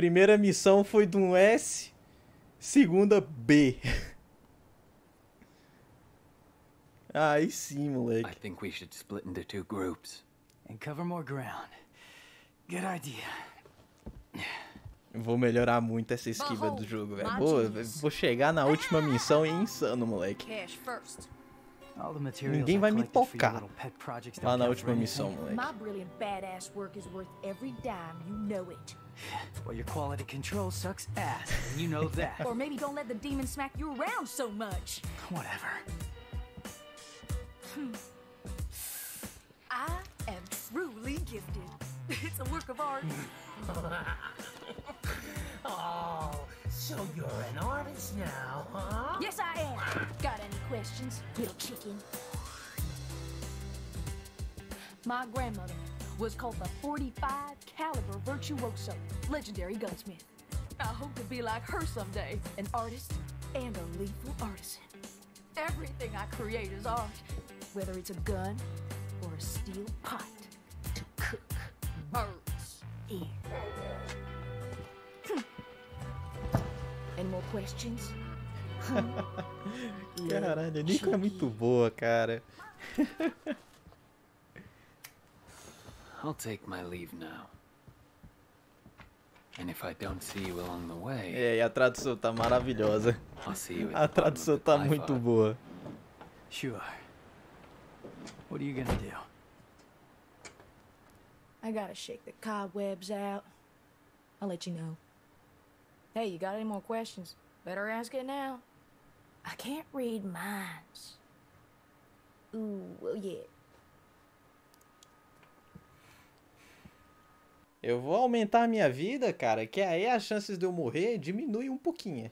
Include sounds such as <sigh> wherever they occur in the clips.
Primeira missão foi de um S, segunda B. <laughs> Aí sim, I moleque. think we should split into two groups. And cover more ground. Good idea. Vou melhorar muito essa esquiva do jogo, velho. Vou, vou chegar na última missão e é insano, moleque. Cash first. All the materials Ninguém I vai me collected for tocar little pet projects lá don't na count for última missão, moleque. My brilliant badass work is worth every dime, you know it. <sighs> Well, your quality control sucks ass, and you know that. <laughs> Or maybe don't let the demon smack you around so much. Whatever. Hmm. I am truly gifted. <laughs> It's a work of art. <laughs> Oh, so you're an artist now, huh? yes, I am. Got any questions, little chicken? My grandmother was called the 45 caliber virtuoso, legendary gunsmith. I hope to be like her someday, an artist and a lethal artisan. Everything I create is art, whether it's a gun or a steel pot to cook birds in. More questions? <laughs> Caralho, a Nico é muito boa, cara. <laughs> I'll take my leave now. And if I don't see you along the way, É, e a tradução tá maravilhosa. A tradução the tá muito boa. Sure. What are you gonna do? I gotta shake the cobwebs out. I'll let you know. Hey, you got any more questions? Better ask it now. I can't read minds. Ooh, well, yeah. Eu vou aumentar a minha vida, cara, que aí as chances de eu morrer diminuem um pouquinho.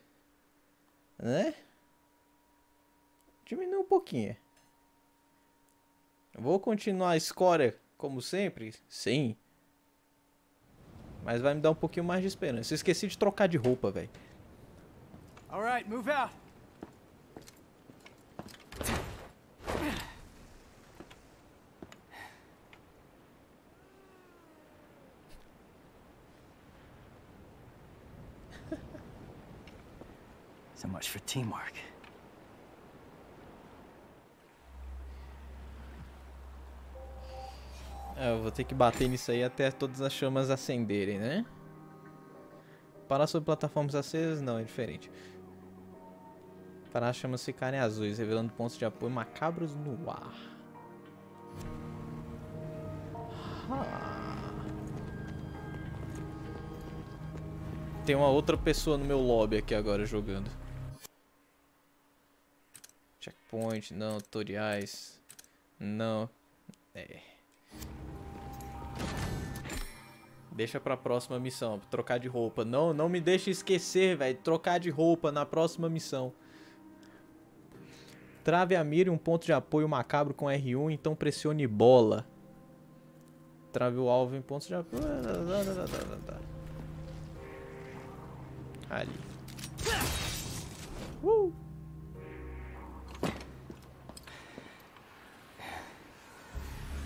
Né? Diminui um pouquinho. Vou continuar a escória como sempre? Sim. Mas vai me dar um pouquinho mais de esperança. Eu esqueci de trocar de roupa, velho. All right, move out. so much for teamwork. Eu vou ter que bater nisso aí até todas as chamas acenderem, né? Parar sobre plataformas acesas? Não, é diferente. Parar as chamas ficarem azuis, revelando pontos de apoio macabros no ar. Ah. Tem uma outra pessoa no meu lobby aqui agora jogando. Checkpoint, não, tutoriais. Não. É. Deixa pra próxima missão, trocar de roupa. Não, não me deixe esquecer, velho. Trocar de roupa na próxima missão. Trave a mira em um ponto de apoio macabro com R1, então pressione bola. Trave o alvo em pontos de apoio. Ali. Uh!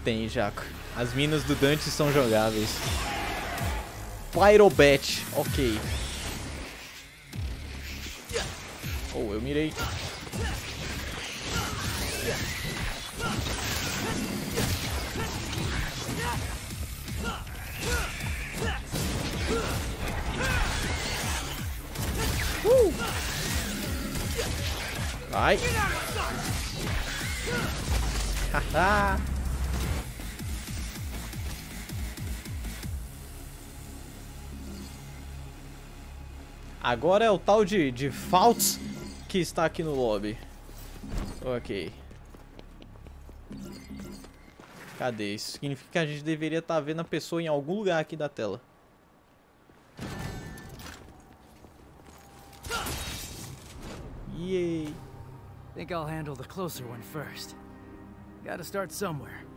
Tem, Jaco. As minas do Dante são jogáveis. Pyrobat, ok. Oh, eu mirei. Uh! Vai. <laughs> Haha. Agora é o tal de, de Faults que está aqui no lobby. Ok. Cadê? Isso significa que a gente deveria estar vendo a pessoa em algum lugar aqui da tela. Yay! Think I'll handle the closer one first. Gotta start somewhere.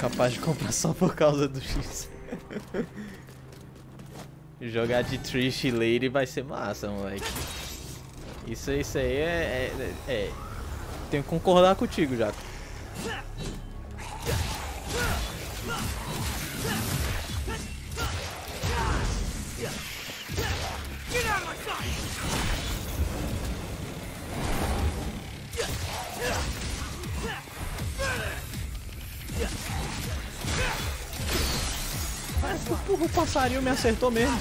Capaz de comprar só por causa do X. <laughs> Jogar de Trish e Lady vai ser massa, moleque. Isso, isso aí é, é, é- Tenho que concordar contigo, Jato. Porra, o passarinho me acertou mesmo.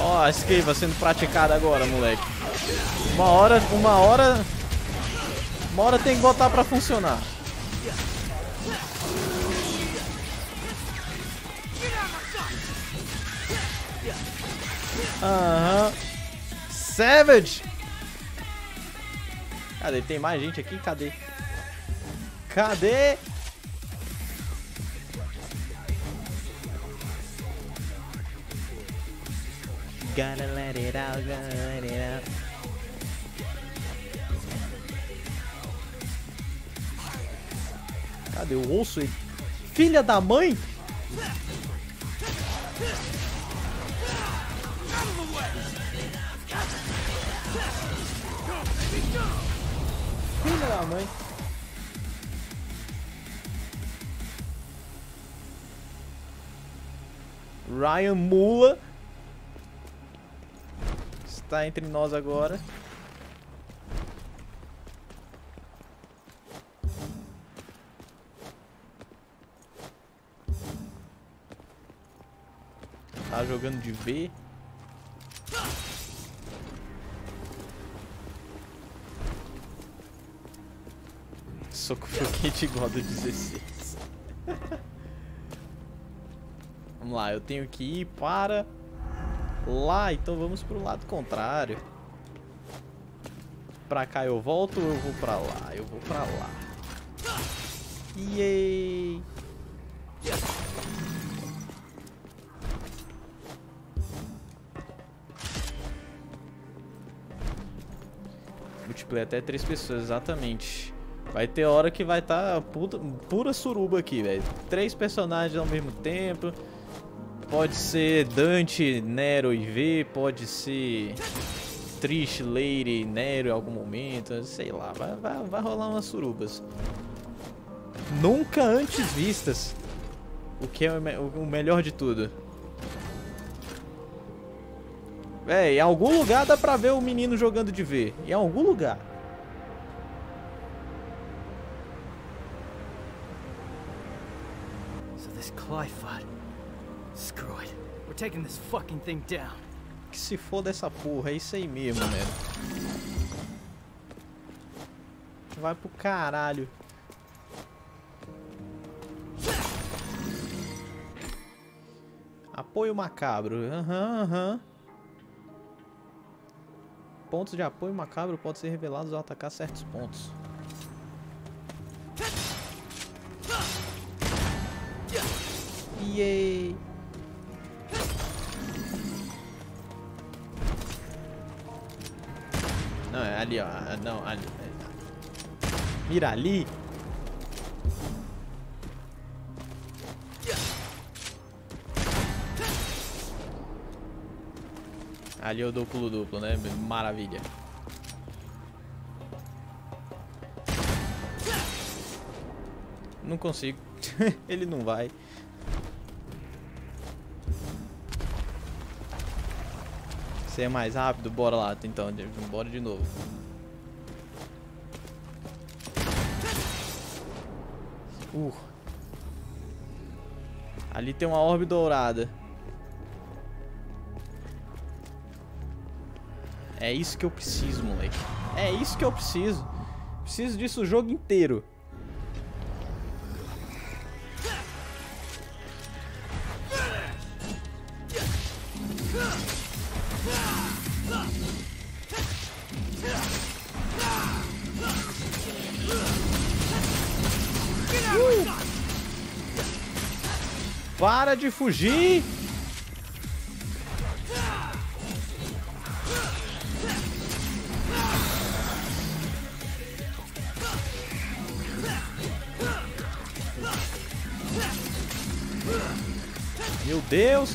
Ó, a esquiva sendo praticada agora, moleque. Uma hora, uma hora... Uma hora tem que botar pra funcionar. Aham. Savage! Cadê? Tem mais gente aqui? Cadê? Cadê? Gotta let it out, gotta let it out. Cadê o osso? aí? Filha da mãe? Filha da mãe. Ryan Mula está entre nós agora. Jogando de V. Soco foguete igual do 16. vamos lá, eu tenho que ir para lá, então vamos pro lado contrário. Pra cá eu volto ou eu vou pra lá? Eu vou pra lá. Yay! Multiplayer até três pessoas, exatamente. Vai ter hora que vai estar tá pura suruba aqui, velho. Três personagens ao mesmo tempo. Pode ser Dante, Nero e V, pode ser Trish, Lady, Nero em algum momento, sei lá, vai, vai, vai rolar umas surubas. Nunca antes vistas. O que é o melhor de tudo. Véi, em algum lugar dá pra ver o menino jogando de V. Em algum lugar. So this Clyfod. Screw it. We're taking this fucking thing down. Que se for dessa porra, é isso aí mesmo, né? Vai pro caralho. Apoio macabro. Aham, uhum, aham. Uhum. Pontos de apoio macabro podem ser revelados ao atacar certos pontos. Yay! Não, é ali, ó. Não, ali. Mira ali. Ali eu dou pulo duplo, né? Maravilha. Não consigo. <laughs> Ele não vai. Você é mais rápido? Bora lá, então. Bora de novo. Uh. Ali tem uma orbe dourada. É isso que eu preciso, moleque. É isso que eu preciso. Preciso disso o jogo inteiro. Para de fugir! Meu Deus!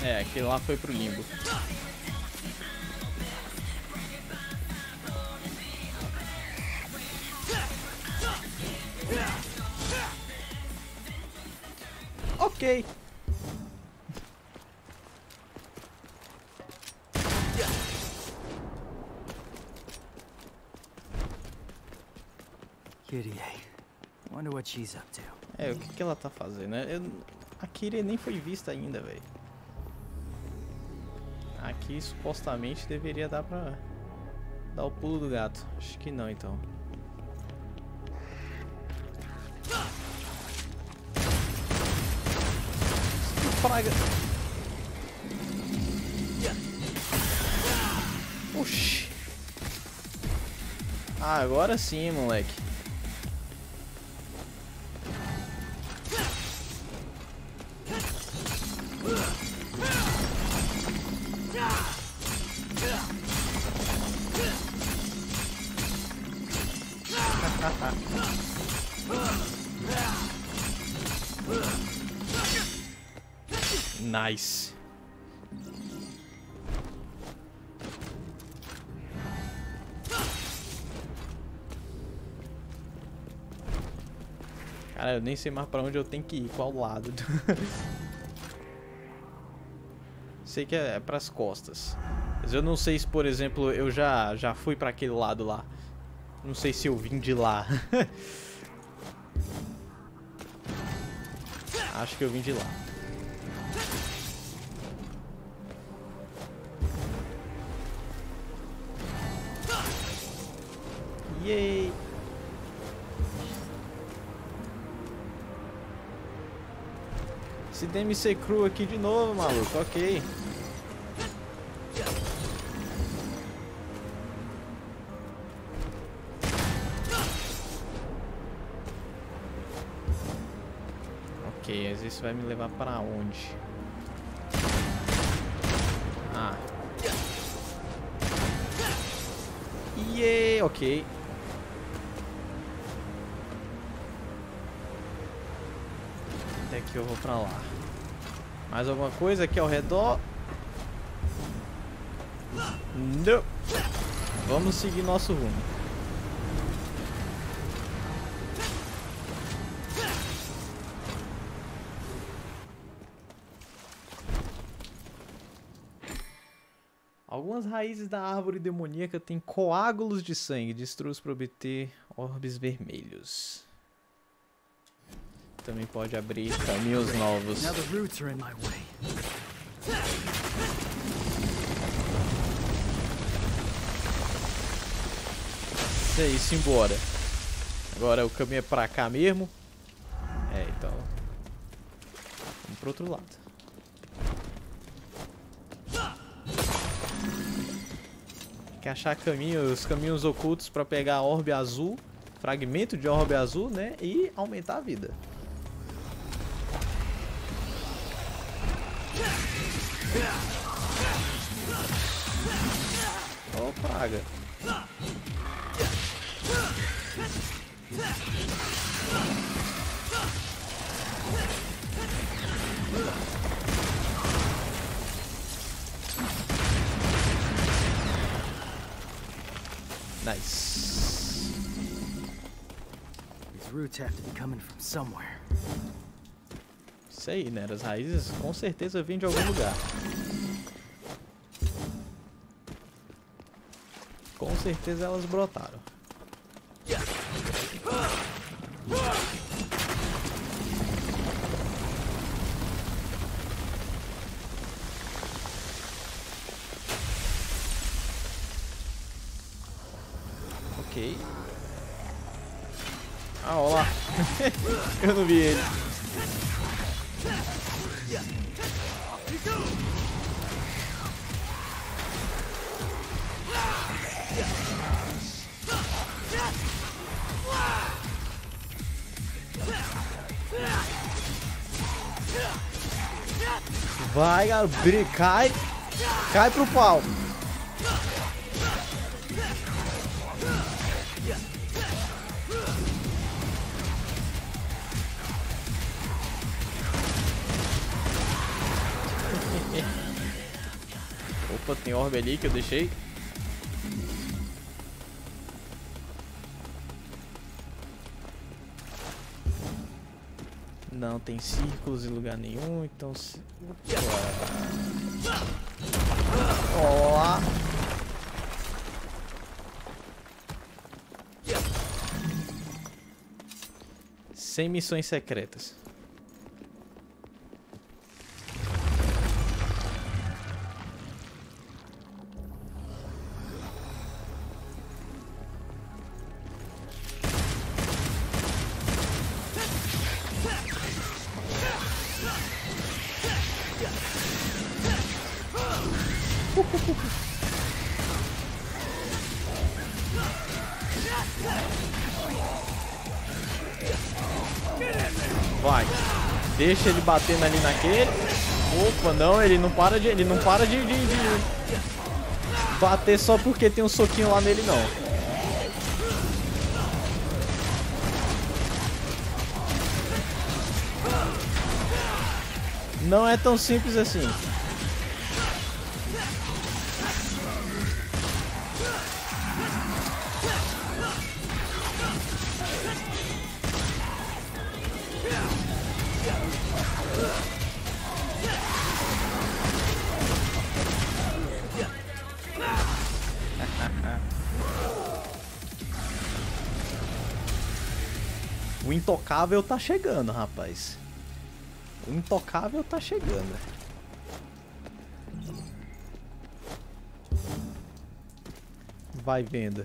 É, aquele lá foi pro limbo. Ok. Kitty, wonder what she's up to. É, o que, que ela tá fazendo? Eu, a Kiri nem foi vista ainda, velho. Aqui supostamente deveria dar pra dar o pulo do gato. Acho que não, então. Praga. Oxi. Ah, agora sim, moleque. Cara, eu nem sei mais pra onde eu tenho que ir, qual lado. <laughs> sei que é pras costas. Mas eu não sei se, por exemplo, eu já, já fui pra aquele lado lá. Não sei se eu vim de lá. <laughs> Acho que eu vim de lá. Esse DMC Crew aqui de novo, maluco. Ok. Ok, mas isso vai me levar para onde? Ah. Yeah, ok. Que eu vou pra lá. Mais alguma coisa aqui ao redor? Não. Vamos seguir nosso rumo. Algumas raízes da árvore demoníaca têm coágulos de sangue. Destrua-os para obter orbes vermelhos. Também pode abrir caminhos novos. Way. Isso aí, simbora. Agora o caminho é pra cá mesmo. É, então. Vamos pro outro lado. Tem que achar caminhos, caminhos ocultos pra pegar a orbe azul. Fragmento de orbe azul, né? E aumentar a vida. Ô, praga. Nice. These roots have to be coming from somewhere. Aí, né? As raízes com certeza vêm de algum lugar. Certeza elas brotaram. Ok. Ah, olha lá. <laughs> Eu não vi ele. Vai, garoto. Cai. Cai pro pau. <laughs> Opa, tem orbe ali que eu deixei. Não tem círculos em lugar nenhum, então... Se... Olá! Sem missões secretas. Deixa ele batendo ali naquele. Opa, não, ele não para de. Ele não para de, de, de bater só porque tem um soquinho lá nele não. Não é tão simples assim. Intocável tá chegando, rapaz. O intocável tá chegando. Vai vendo.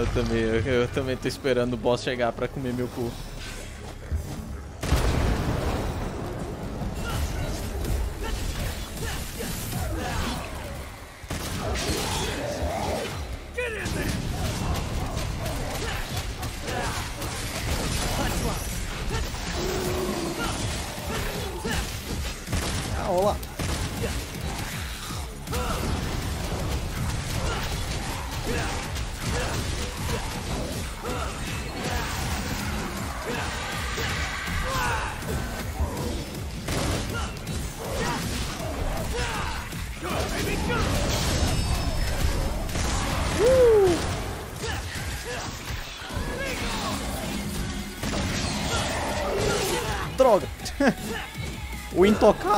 Eu também, eu, eu, também tô esperando o boss chegar pra comer meu cu.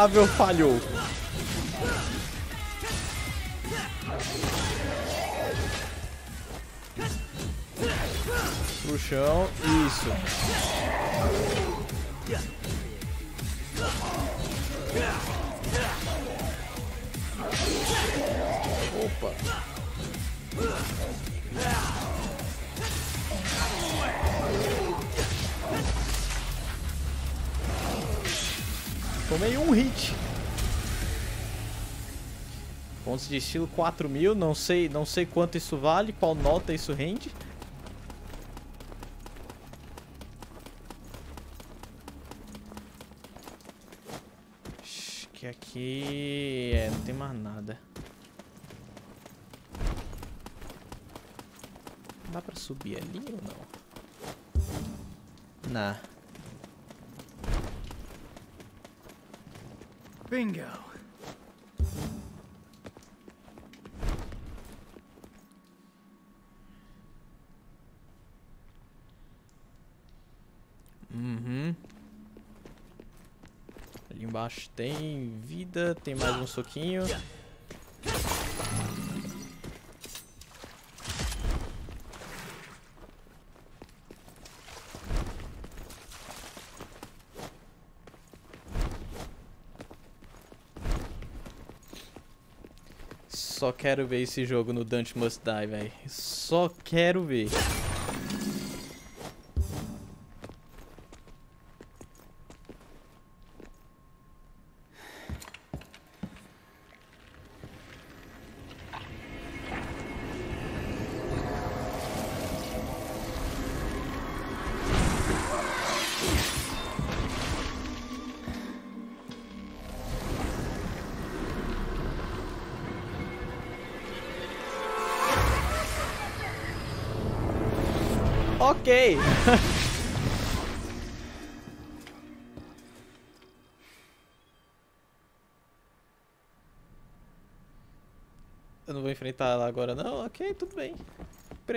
Intocável falhou. Pro chão, isso. Opa. Tomei um hit. Pontos de estilo 4 mil, não sei, não sei quanto isso vale, qual nota isso rende. Que aqui é, não tem mais nada. Dá pra subir ali ou não? Não. Bingo. Uhum. Ali embaixo tem vida, tem mais um soquinho. Só quero ver esse jogo no Dante Must Die, velho. Só quero ver.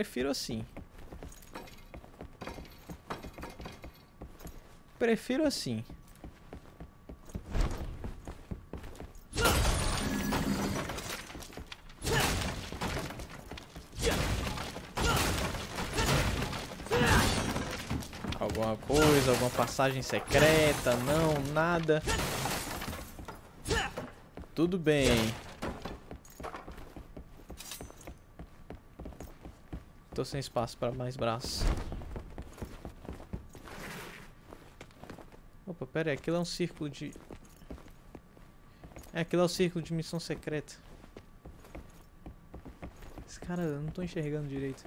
Prefiro assim. Prefiro assim. Alguma coisa, alguma passagem secreta, não, nada. Tudo bem. Tô sem espaço para mais braços. Opa, pera aí, aquilo é um círculo de... É, aquilo é o círculo de missão secreta. Esse cara, eu não tô enxergando direito.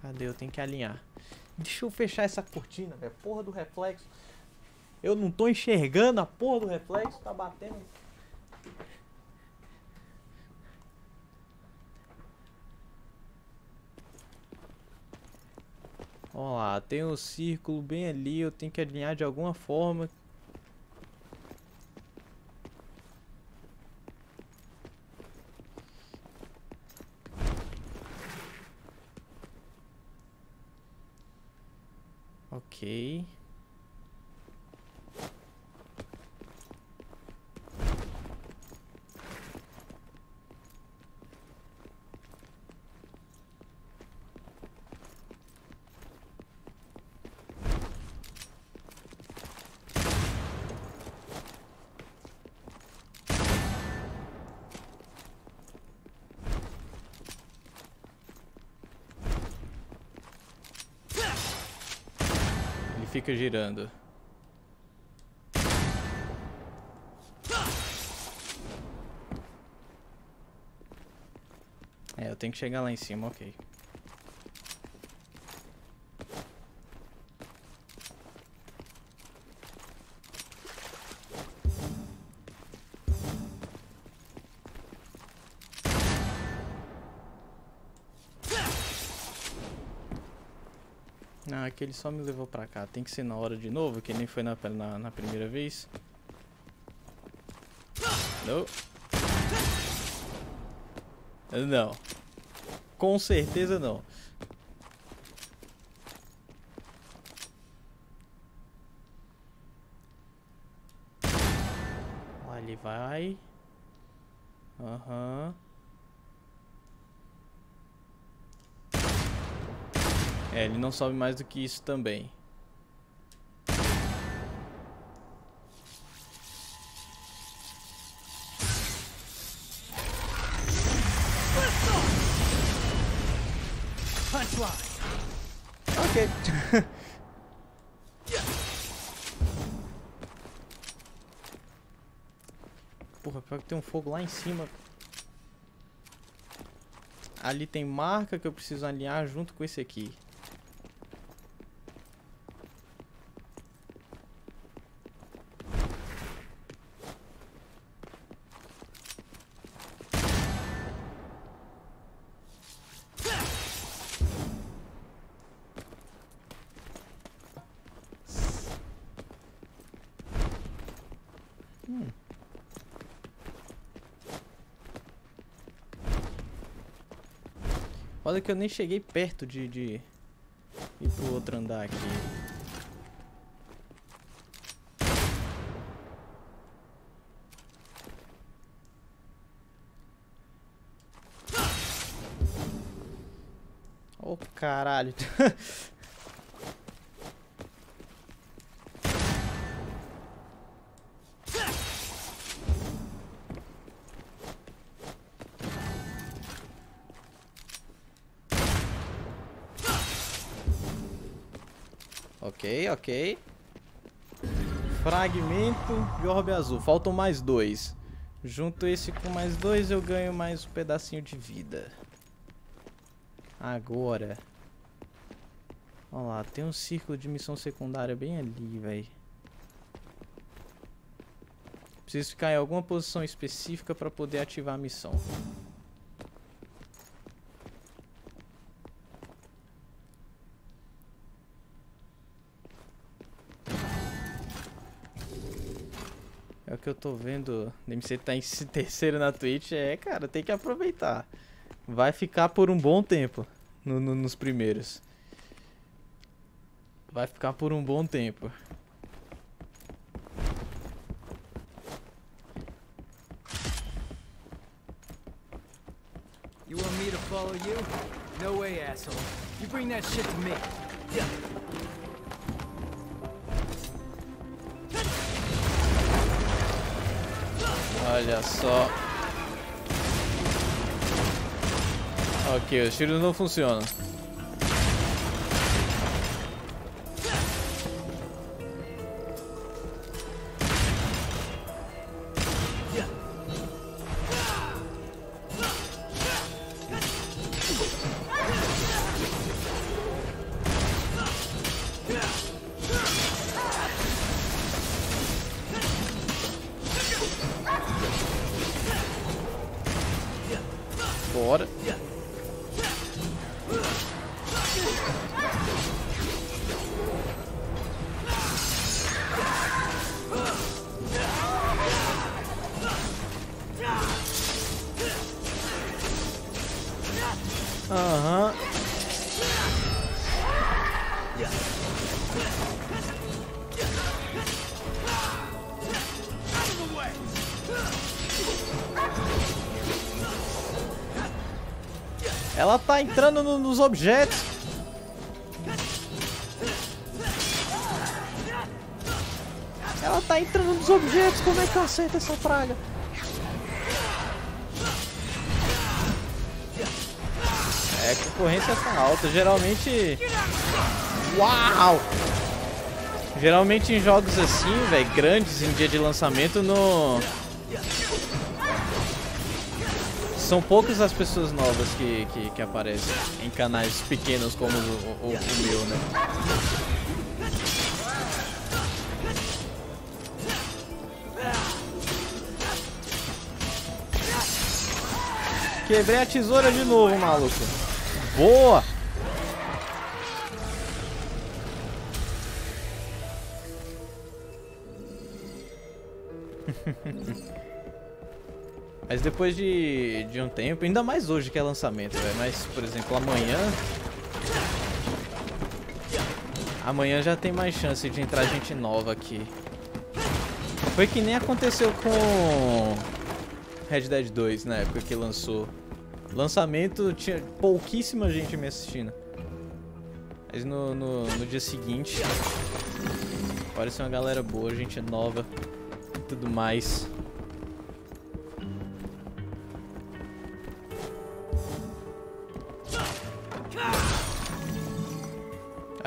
Cadê? Eu tenho que alinhar. Deixa eu fechar essa cortina, velho. Porra do reflexo. Eu não tô enxergando a porra do reflexo. Tá batendo. Ó lá, tem um círculo bem ali. Eu tenho que alinhar de alguma forma. Ok. Fica girando. É, eu tenho que chegar lá em cima, ok. Aquele só me levou pra cá. Tem que ser na hora de novo, que nem foi na, na, na primeira vez. Não. Não. Com certeza não. Ele vai. Aham. É, ele não sobe mais do que isso também. Ok. <laughs> Porra, pior que tem um fogo lá em cima. Ali tem marca que eu preciso alinhar junto com esse aqui. Que eu nem cheguei perto de, de ir pro outro andar aqui. Oh, caralho. <laughs> Ok. Fragmento de orbe azul. Faltam mais dois. Junto esse com mais dois, eu ganho mais um pedacinho de vida. Agora. Olha lá, tem um círculo de missão secundária bem ali, velho. Preciso ficar em alguma posição específica para poder ativar a missão. Que eu tô vendo. O MC tá em <laughs> terceiro na Twitch. É, cara, tem que aproveitar. Vai ficar por um bom tempo no, no, nos primeiros. Vai ficar por um bom tempo. You want me to follow you? No way, asshole. You bring that shit to me. Yeah. Olha só. Ok, os tiros não funcionam. Ela tá entrando no- nos objetos. Ela tá entrando nos objetos. Como é que eu acerto essa praga? É, a concorrência tá alta. Geralmente. Uau! Geralmente em jogos assim, velho, grandes em dia de lançamento, no. São poucas as pessoas novas que, que, que aparecem em canais pequenos como o, o- o meu, né? Quebrei a tesoura de novo, maluco. Boa! <laughs> Mas depois de, de um tempo, ainda mais hoje que é lançamento, velho. Mas, por exemplo, amanhã. Amanhã já tem mais chance de entrar gente nova aqui. Foi que nem aconteceu com Red Dead 2 na época que lançou. Lançamento tinha pouquíssima gente me assistindo. Mas no, no, no dia seguinte apareceu uma galera boa, gente nova e tudo mais.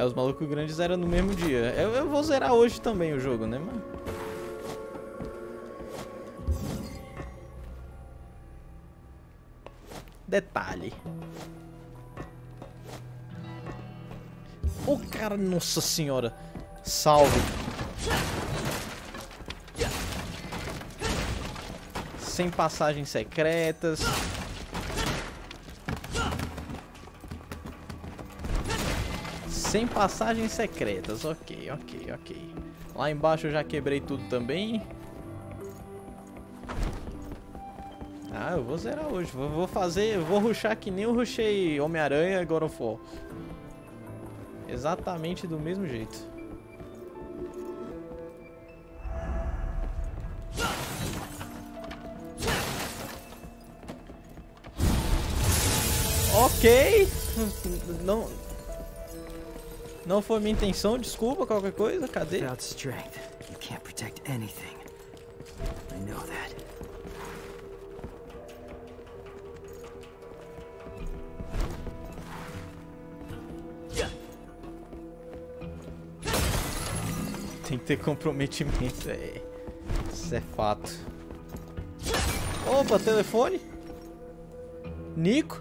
Os malucos grandes eram no mesmo dia. Eu, eu vou zerar hoje também o jogo, né, mano? Detalhe. Ô cara, nossa senhora. Salve. Sem passagens secretas. Sem passagens secretas. Ok, ok, ok. Lá embaixo eu já quebrei tudo também. Ah, eu vou zerar hoje. Vou, fazer, vou ruxar que nem eu ruxei Homem-Aranha e God of War. Exatamente do mesmo jeito. Ok. <laughs> Não. Não foi minha intenção, desculpa qualquer coisa. Cadê? Without strength, you can't protect anything. I know that. Tem que ter comprometimento, é. Isso é fato. Opa, telefone? Nico?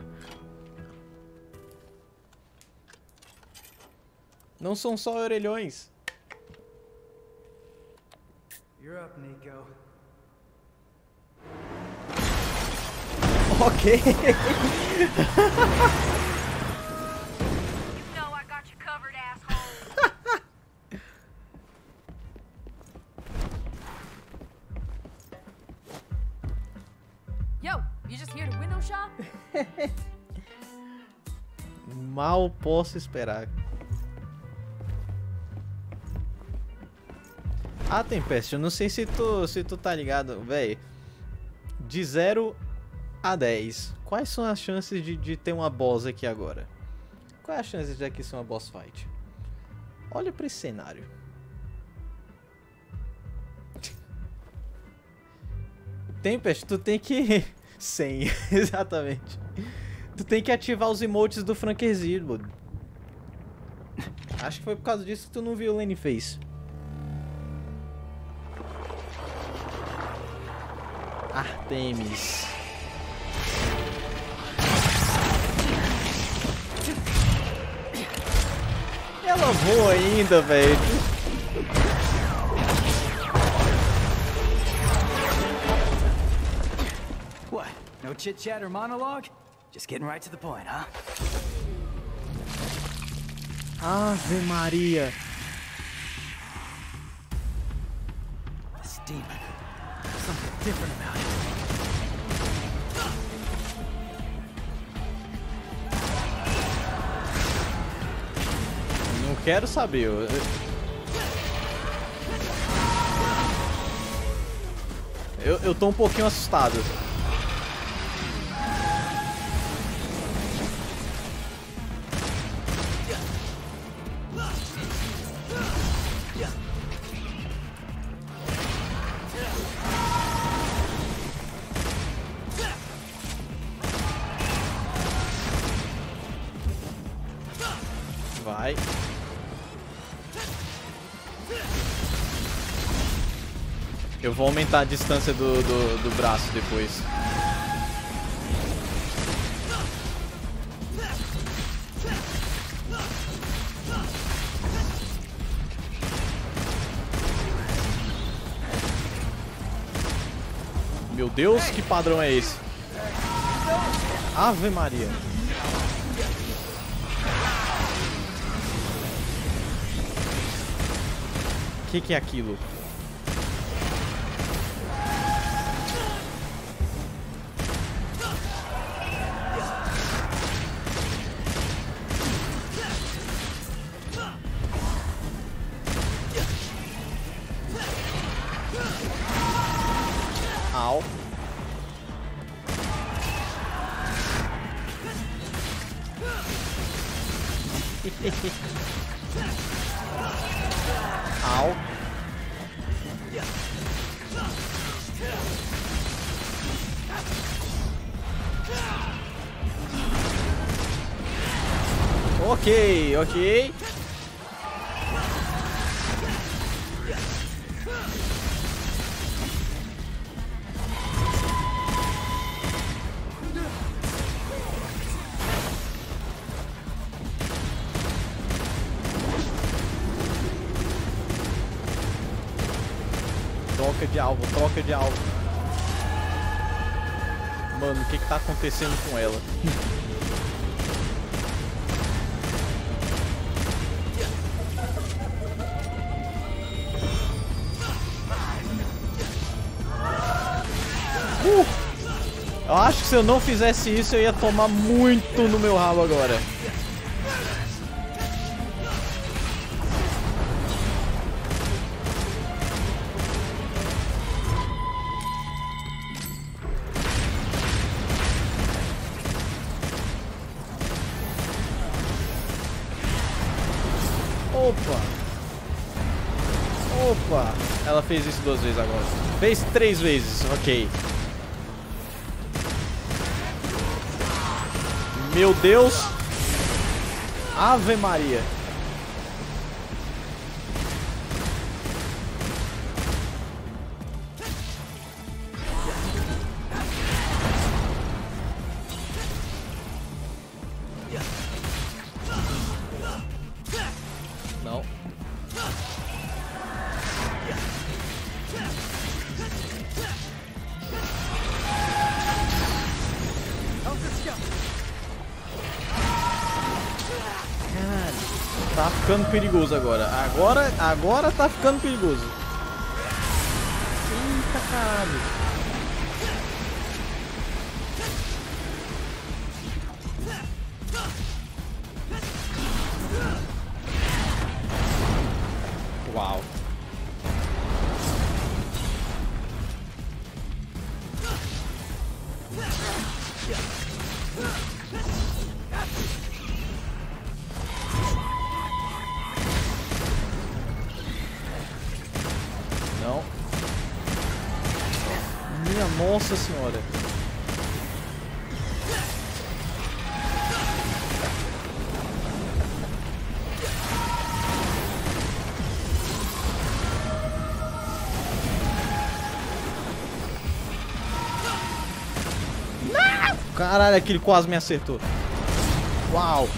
Não são só orelhões. You're up, Nico. Ok. <laughs> No, I got <laughs> <laughs> Ah, Tempest, eu não sei se tu, se tu tá ligado, véi. De 0 a 10, quais são as chances de, de ter uma boss aqui agora? Qual é a chance de aqui ser uma boss fight? Olha pra esse cenário. Tempest, tu tem que... <laughs> 100, <laughs> exatamente. Tu tem que ativar os emotes do Frankerzier, mano. Acho que foi por causa disso que tu não viu o Lenny Face. Ela voa ainda, velho. What? No chit chat or monologue? Just getting right to the point, huh? Ave Maria. This demon. There's something different about it. Quero saber. eu- Eu, eu tô um pouquinho assustado. Aumentar a distância do, do, do braço depois. Meu Deus, que padrão é esse? Ave Maria. O que, que é aquilo? Au. Ok, ok. Acontecendo com ela? Uh! se eu não fizesse isso, eu ia tomar muito no meu rabo agora. Opa! Opa! Ela fez isso duas vezes agora. Fez três vezes, ok. Meu Deus! Ave Maria! Perigoso agora. Agora, agora tá ficando perigoso. Eita caralho. Uau. Nossa senhora. Caralho, aquele quase me acertou. Uau.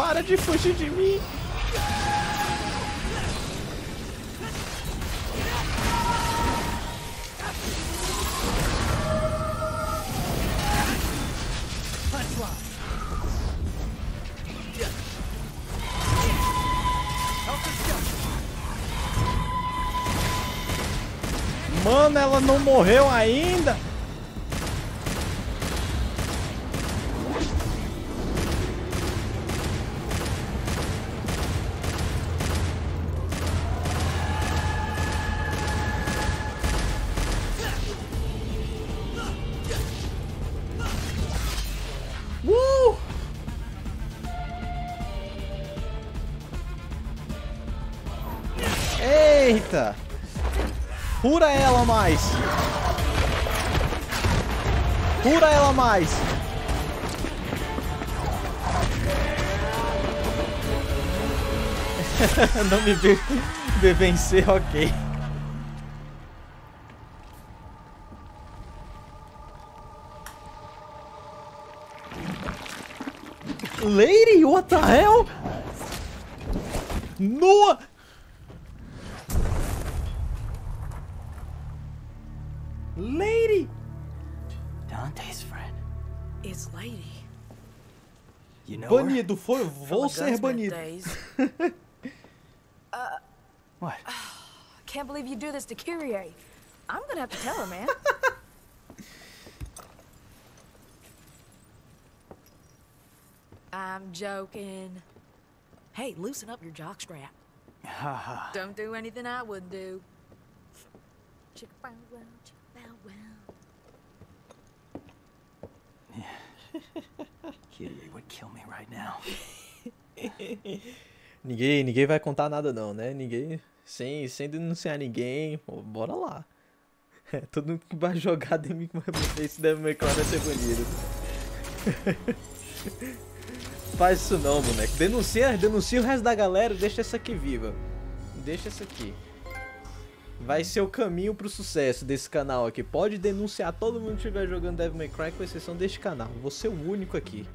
Para de fugir de mim. Mano, ela não morreu ainda. Ela mais! <laughs> Não me vê, <laughs> vê vencer, ok. Lady, what the hell? No! Lady! Dante's friend. It's Lady. You know her? Banido, foi, From vou ser banido. days. <laughs> What? <sighs> Can't believe you do this to Kyrie. I'm gonna have to tell her, man. <laughs> I'm joking. Hey, loosen up your jockstrap. Haha. Don't do anything I wouldn't do. <laughs> <laughs> Ninguém, ninguém vai contar nada não, né? Ninguém, sem, sem denunciar ninguém, pô, bora lá. <laughs> É, todo mundo que vai jogar esse Devil May Cry vai ser banido. Faz isso não, moleque. Denuncia, denuncia o resto da galera, deixa essa aqui viva. deixa isso aqui. Vai ser o caminho pro sucesso desse canal aqui. Pode denunciar todo mundo que estiver jogando Devil May Cry, com exceção deste canal. Você é o único aqui.